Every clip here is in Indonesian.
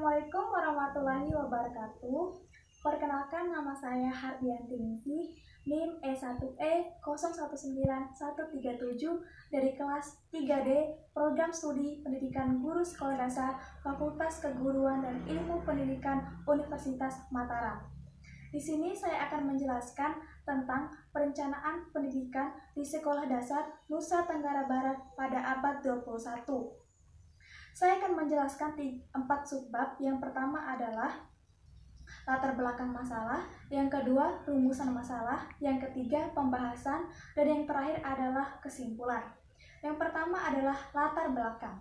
Assalamualaikum warahmatullahi wabarakatuh. Perkenalkan nama saya Hardianti Ningsih, NIM E1E019137 dari kelas 3D Program Studi Pendidikan Guru Sekolah Dasar Fakultas Keguruan dan Ilmu Pendidikan Universitas Mataram. Di sini saya akan menjelaskan tentang perencanaan pendidikan di sekolah dasar Nusa Tenggara Barat pada abad 21. Saya akan menjelaskan empat subbab. Yang pertama adalah latar belakang masalah, yang kedua rumusan masalah, yang ketiga pembahasan, dan yang terakhir adalah kesimpulan. Yang pertama adalah latar belakang.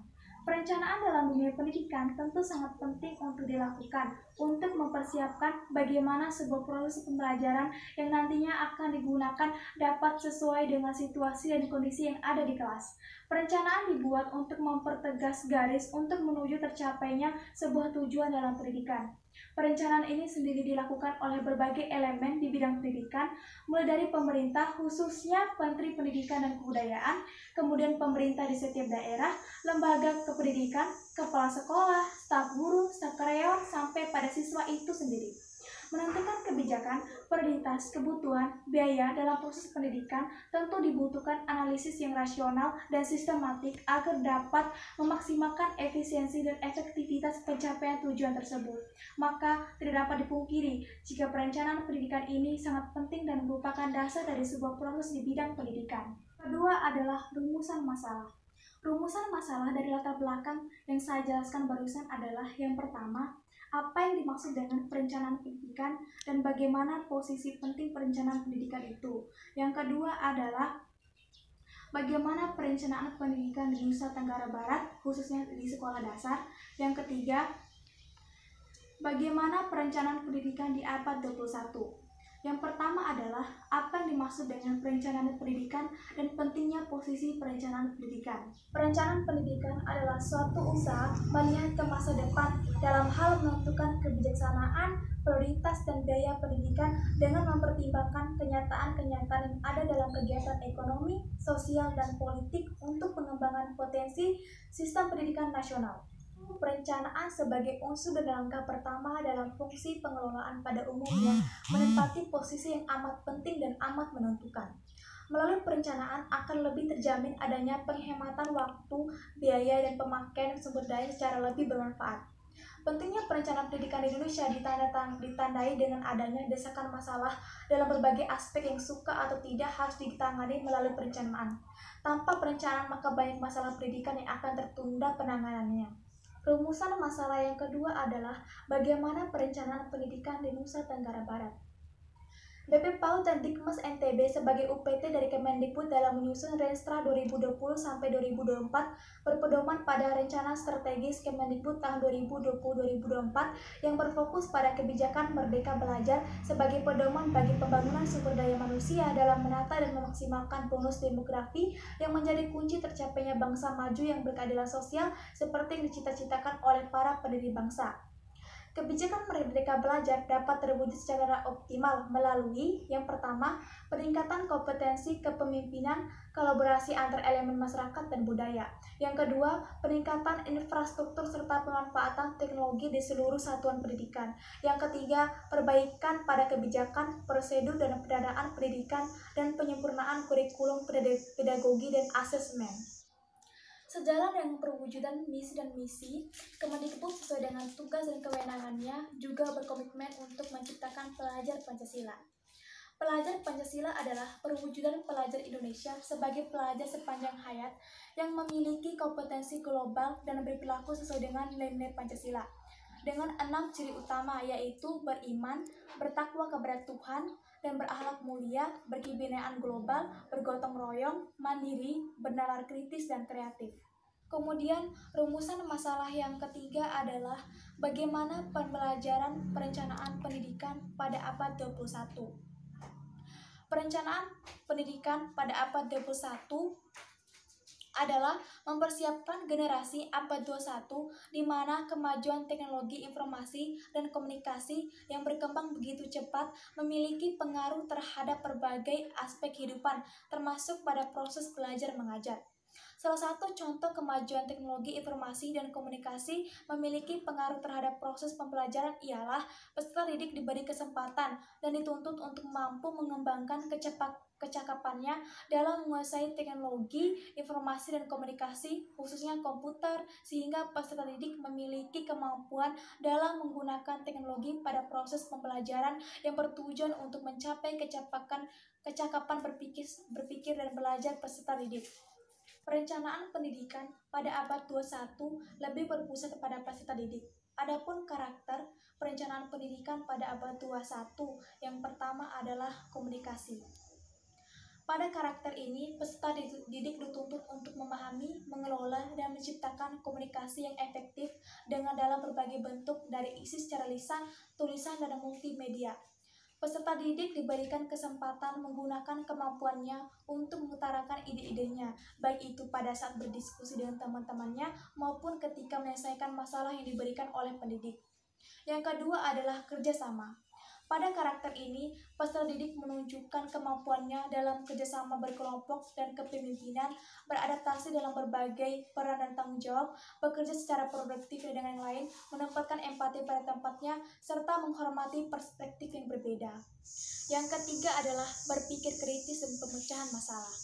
Perencanaan dalam dunia pendidikan tentu sangat penting untuk dilakukan untuk mempersiapkan bagaimana sebuah proses pembelajaran yang nantinya akan digunakan dapat sesuai dengan situasi dan kondisi yang ada di kelas. Perencanaan dibuat untuk mempertegas garis untuk menuju tercapainya sebuah tujuan dalam pendidikan. Perencanaan ini sendiri dilakukan oleh berbagai elemen di bidang pendidikan, mulai dari pemerintah, khususnya Menteri Pendidikan dan Kebudayaan, kemudian pemerintah di setiap daerah, lembaga kependidikan, kepala sekolah, staf guru, staf karyawan, sampai pada siswa itu sendiri. Menentukan kebijakan, prioritas, kebutuhan, biaya dalam proses pendidikan tentu dibutuhkan analisis yang rasional dan sistematik agar dapat memaksimalkan efisiensi dan efektivitas pencapaian tujuan tersebut. Maka tidak dapat dipungkiri jika perencanaan pendidikan ini sangat penting dan merupakan dasar dari sebuah proses di bidang pendidikan. Kedua adalah rumusan masalah. Rumusan masalah dari latar belakang yang saya jelaskan barusan adalah yang pertama, apa yang dimaksud dengan perencanaan pendidikan dan bagaimana posisi penting perencanaan pendidikan itu. Yang kedua adalah bagaimana perencanaan pendidikan di Nusa Tenggara Barat, khususnya di sekolah dasar. Yang ketiga, bagaimana perencanaan pendidikan di abad 21. Yang pertama adalah apa yang dimaksud dengan perencanaan pendidikan dan pentingnya posisi perencanaan pendidikan. Perencanaan pendidikan adalah suatu usaha melihat ke masa depan dalam hal menentukan kebijaksanaan, prioritas, dan biaya pendidikan dengan mempertimbangkan kenyataan-kenyataan yang ada dalam kegiatan ekonomi, sosial, dan politik untuk pengembangan potensi sistem pendidikan nasional perencanaan sebagai unsur dan langkah pertama dalam fungsi pengelolaan pada umumnya menempati posisi yang amat penting dan amat menentukan. Melalui perencanaan akan lebih terjamin adanya penghematan waktu, biaya, dan pemakaian sumber daya secara lebih bermanfaat. Pentingnya perencanaan pendidikan di Indonesia ditandai dengan adanya desakan masalah dalam berbagai aspek yang suka atau tidak harus ditangani melalui perencanaan. Tanpa perencanaan maka banyak masalah pendidikan yang akan tertunda penanganannya. Rumusan masalah yang kedua adalah bagaimana perencanaan pendidikan di Nusa Tenggara Barat. BP PAUD dan Dikmas NTB sebagai UPT dari Kemendikbud dalam menyusun Renstra 2020 sampai 2024 berpedoman pada rencana strategis Kemendikbud tahun 2020-2024 yang berfokus pada kebijakan Merdeka Belajar sebagai pedoman bagi pembangunan sumber daya manusia dalam menata dan memaksimalkan bonus demografi yang menjadi kunci tercapainya bangsa maju yang berkeadilan sosial seperti yang dicita-citakan oleh para pendiri bangsa. Kebijakan Merdeka Belajar dapat terwujud secara optimal melalui yang pertama, peningkatan kompetensi kepemimpinan, kolaborasi antar elemen masyarakat dan budaya. Yang kedua, peningkatan infrastruktur serta pemanfaatan teknologi di seluruh satuan pendidikan. Yang ketiga, perbaikan pada kebijakan, prosedur dan pendanaan pendidikan dan penyempurnaan kurikulum pedagogi dan asesmen. Sejalan dengan perwujudan misi dan misi, Kemendikbud sesuai dengan tugas dan kewenangannya juga berkomitmen untuk menciptakan pelajar Pancasila. Pelajar Pancasila adalah perwujudan pelajar Indonesia sebagai pelajar sepanjang hayat yang memiliki kompetensi global dan berperilaku sesuai dengan nilai-nilai Pancasila. Dengan enam ciri utama yaitu beriman, bertakwa kepada Tuhan, dan berakhlak mulia, berkebinaikan global, bergotong royong, mandiri, bernalar kritis, dan kreatif. Kemudian, rumusan masalah yang ketiga adalah bagaimana pembelajaran perencanaan pendidikan pada abad 21. Perencanaan pendidikan pada abad 21 adalah mempersiapkan generasi abad 21 di mana kemajuan teknologi informasi dan komunikasi yang berkembang begitu cepat memiliki pengaruh terhadap berbagai aspek kehidupan termasuk pada proses belajar mengajar. Salah satu contoh kemajuan teknologi informasi dan komunikasi memiliki pengaruh terhadap proses pembelajaran ialah peserta didik diberi kesempatan dan dituntut untuk mampu mengembangkan kecepat kecakapannya dalam menguasai teknologi, informasi dan komunikasi, khususnya komputer, sehingga peserta didik memiliki kemampuan dalam menggunakan teknologi pada proses pembelajaran yang bertujuan untuk mencapai kecakapan kecakapan berpikir, berpikir dan belajar peserta didik. Perencanaan pendidikan pada abad 21 lebih berpusat pada peserta didik. Adapun karakter perencanaan pendidikan pada abad 21 yang pertama adalah komunikasi. Pada karakter ini, peserta didik dituntut untuk memahami, mengelola, dan menciptakan komunikasi yang efektif dengan dalam berbagai bentuk dari isi secara lisan, tulisan, dan multimedia. Peserta didik diberikan kesempatan menggunakan kemampuannya untuk mengutarakan ide-idenya, baik itu pada saat berdiskusi dengan teman-temannya maupun ketika menyelesaikan masalah yang diberikan oleh pendidik. Yang kedua adalah kerjasama. Pada karakter ini, peserta didik menunjukkan kemampuannya dalam kerjasama berkelompok dan kepemimpinan, beradaptasi dalam berbagai peran dan tanggung jawab, bekerja secara produktif dengan yang lain, menempatkan empati pada tempatnya, serta menghormati perspektif yang berbeda. Yang ketiga adalah berpikir kritis dan pemecahan masalah.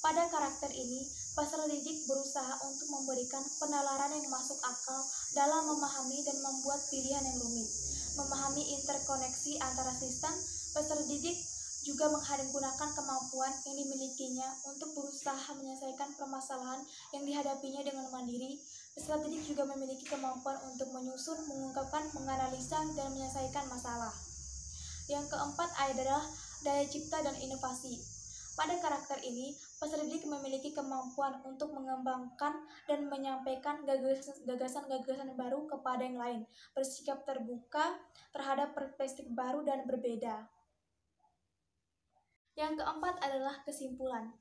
Pada karakter ini, peserta didik berusaha untuk memberikan penalaran yang masuk akal dalam memahami dan membuat pilihan yang rumit memahami interkoneksi antara sistem, peserta didik juga menggunakan kemampuan yang dimilikinya untuk berusaha menyelesaikan permasalahan yang dihadapinya dengan mandiri. Peserta didik juga memiliki kemampuan untuk menyusun, mengungkapkan, menganalisa, dan menyelesaikan masalah. Yang keempat adalah daya cipta dan inovasi. Pada karakter ini, peserta memiliki kemampuan untuk mengembangkan dan menyampaikan gagasan-gagasan baru kepada yang lain, bersikap terbuka terhadap perspektif baru dan berbeda. Yang keempat adalah kesimpulan.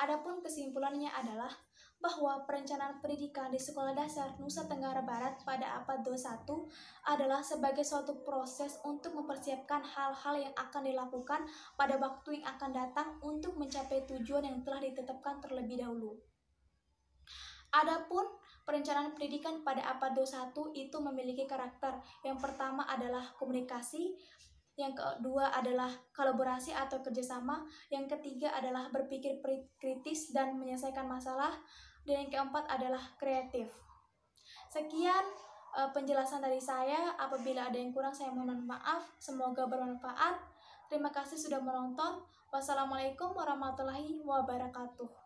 Adapun kesimpulannya adalah bahwa perencanaan pendidikan di Sekolah Dasar Nusa Tenggara Barat pada abad 21 adalah sebagai suatu proses untuk mempersiapkan hal-hal yang akan dilakukan pada waktu yang akan datang untuk mencapai tujuan yang telah ditetapkan terlebih dahulu. Adapun perencanaan pendidikan pada abad 21 itu memiliki karakter. Yang pertama adalah komunikasi, yang kedua adalah kolaborasi atau kerjasama, yang ketiga adalah berpikir kritis dan menyelesaikan masalah, dan yang keempat adalah kreatif. Sekian uh, penjelasan dari saya. Apabila ada yang kurang, saya mohon maaf. Semoga bermanfaat. Terima kasih sudah menonton. Wassalamualaikum warahmatullahi wabarakatuh.